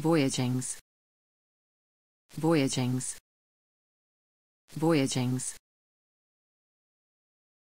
Voyagings. Voyagings. Voyagings.